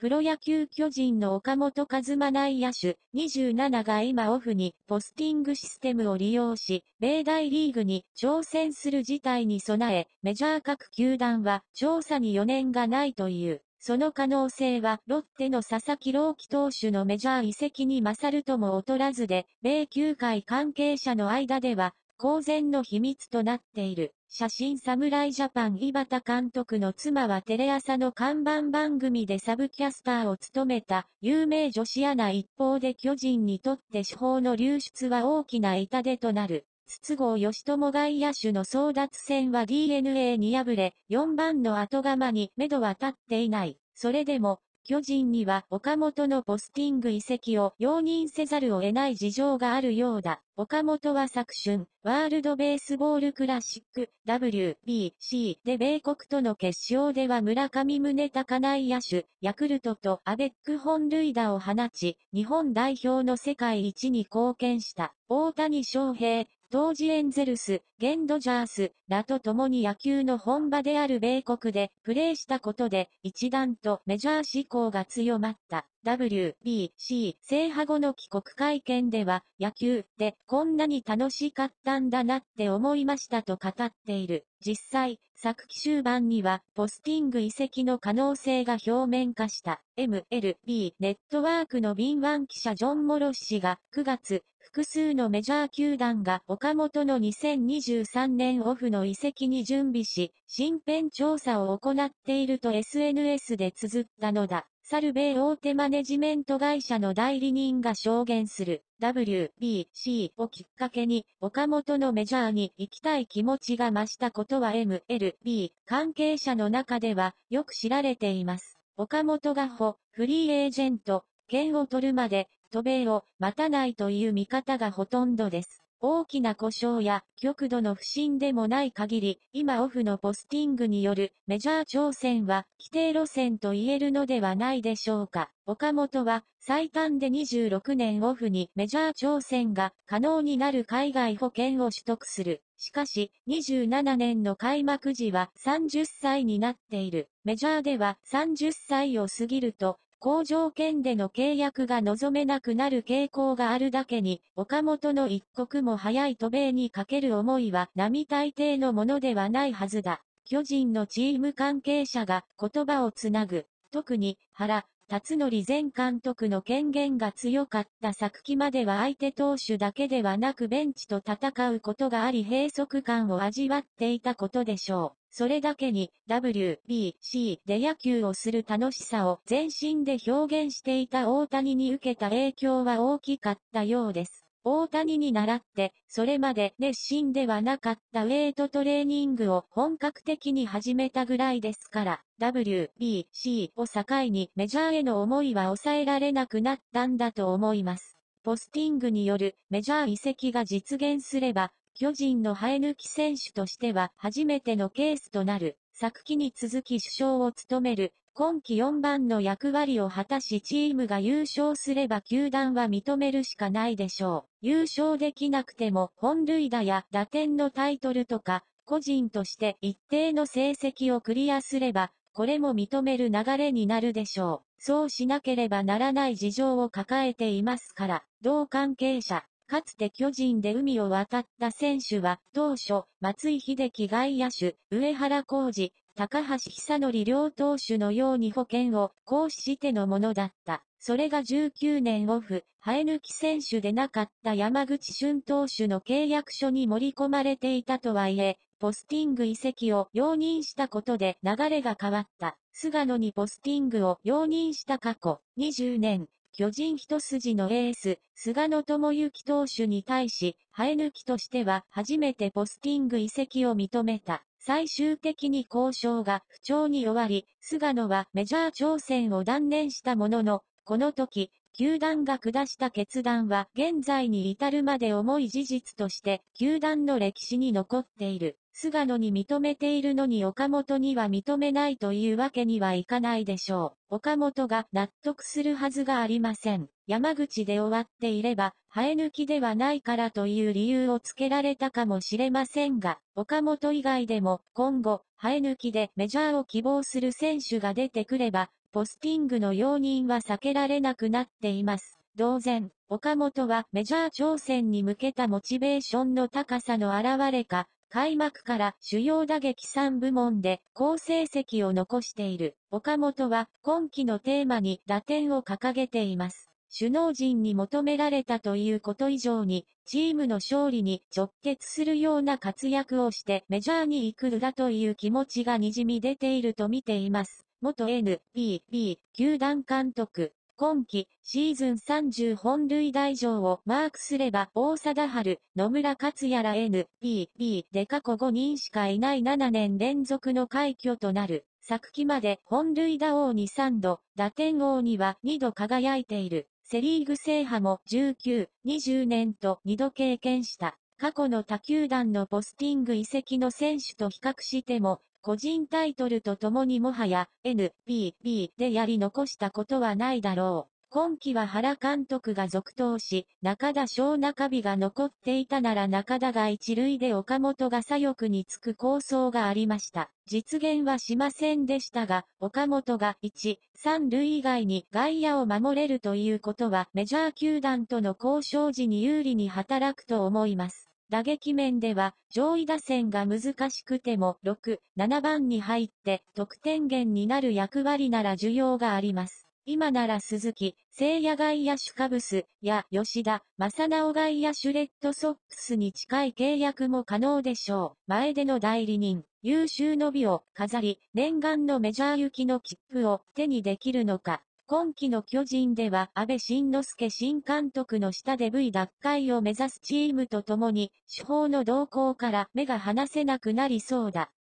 プロ野球巨人の岡本和真内野手27が今オフにポスティングシステムを利用し、米大リーグに挑戦する事態に備え、メジャー各球団は調査に余念がないという。その可能性は、ロッテの佐々木朗希投手のメジャー移籍に勝るとも劣らずで、米球界関係者の間では、公然の秘密となっている。写真侍ジャパン井端監督の妻はテレ朝の看板番組でサブキャスターを務めた有名女子アナ一方で巨人にとって司法の流出は大きな痛手となる。筒香義友外野手の争奪戦は DNA に敗れ、4番の後釜に目処は立っていない。それでも、巨人には岡本のポスティング移籍を容認せざるを得ない事情があるようだ。岡本は昨春、ワールドベースボールクラシック WBC で米国との決勝では村上宗隆内野手、ヤクルトとアベック本塁打を放ち、日本代表の世界一に貢献した。大谷翔平、当時エンゼルス、ゲンドジャースらと共に野球の本場である米国でプレーしたことで一段とメジャー志向が強まった。WBC 制覇後の帰国会見では野球ってこんなに楽しかったんだなって思いましたと語っている。実際、昨期終盤にはポスティング移籍の可能性が表面化した MLB ネットワークの敏腕記者ジョン・モロ氏が9月複数のメジャー球団が岡本の2023年オフの移籍に準備し、身辺調査を行っていると SNS で綴ったのだ。サルベイ大手マネジメント会社の代理人が証言する WBC をきっかけに岡本のメジャーに行きたい気持ちが増したことは MLB 関係者の中ではよく知られています。岡本がホ、フリーエージェント、剣を取るまで渡米を待たないという見方がほとんどです。大きな故障や極度の不振でもない限り、今オフのポスティングによるメジャー挑戦は規定路線と言えるのではないでしょうか。岡本は最短で26年オフにメジャー挑戦が可能になる海外保険を取得する。しかし、27年の開幕時は30歳になっている。メジャーでは30歳を過ぎると好条件での契約が望めなくなる傾向があるだけに、岡本の一刻も早い渡米にかける思いは並大抵のものではないはずだ。巨人のチーム関係者が言葉をつなぐ。特に原、辰則前監督の権限が強かった昨季までは相手投手だけではなくベンチと戦うことがあり閉塞感を味わっていたことでしょう。それだけに WBC で野球をする楽しさを全身で表現していた大谷に受けた影響は大きかったようです。大谷に倣って、それまで熱心ではなかったウェイトトレーニングを本格的に始めたぐらいですから、WBC を境にメジャーへの思いは抑えられなくなったんだと思います。ポスティングによるメジャー移籍が実現すれば、巨人の生え抜き選手としては初めてのケースとなる。昨季に続き首相を務める、今季4番の役割を果たしチームが優勝すれば球団は認めるしかないでしょう。優勝できなくても本塁打や打点のタイトルとか、個人として一定の成績をクリアすれば、これも認める流れになるでしょう。そうしなければならない事情を抱えていますから、同関係者、かつて巨人で海を渡った選手は、当初、松井秀喜外野手、上原浩二、高橋久則両投手のように保険を行使してのものだった。それが19年オフ、生え抜き選手でなかった山口俊投手の契約書に盛り込まれていたとはいえ、ポスティング移籍を容認したことで流れが変わった。菅野にポスティングを容認した過去、20年、巨人一筋のエース、菅野智之投手に対し、生え抜きとしては初めてポスティング移籍を認めた。最終的に交渉が不調に終わり、菅野はメジャー挑戦を断念したものの、この時、球団が下した決断は現在に至るまで重い事実として、球団の歴史に残っている。菅野に認めているのに岡本には認めないというわけにはいかないでしょう。岡本が納得するはずがありません。山口で終わっていれば、生え抜きではないからという理由をつけられたかもしれませんが、岡本以外でも今後、生え抜きでメジャーを希望する選手が出てくれば、ポスティングの容認は避けられなくなっています。同然、岡本はメジャー挑戦に向けたモチベーションの高さの表れか、開幕から主要打撃3部門で好成績を残している。岡本は今季のテーマに打点を掲げています。首脳陣に求められたということ以上に、チームの勝利に直結するような活躍をしてメジャーに行くだという気持ちが滲み出ていると見ています。元 NPB 球団監督、今季、シーズン30本塁打以上をマークすれば、大貞治、野村克也ら NPB で過去5人しかいない7年連続の快挙となる。昨季まで本塁打王に3度、打点王には2度輝いている。セリーグ制覇も19、20年と2度経験した。過去の他球団のポスティング移籍の選手と比較しても、個人タイトルとともにもはや NPB でやり残したことはないだろう。今季は原監督が続投し、中田小中日が残っていたなら中田が一塁で岡本が左翼につく構想がありました。実現はしませんでしたが、岡本が1、3塁以外に外野を守れるということはメジャー球団との交渉時に有利に働くと思います。打撃面では上位打線が難しくても6、7番に入って得点源になる役割なら需要があります。今なら鈴木、聖夜外野手カブスや吉田、正直外野手レッドソックスに近い契約も可能でしょう。前での代理人、優秀の美を飾り、念願のメジャー行きの切符を手にできるのか。今季の巨人では安倍晋之助新監督の下で V 奪回を目指すチームと共に、手法の動向から目が離せなくなりそうだ。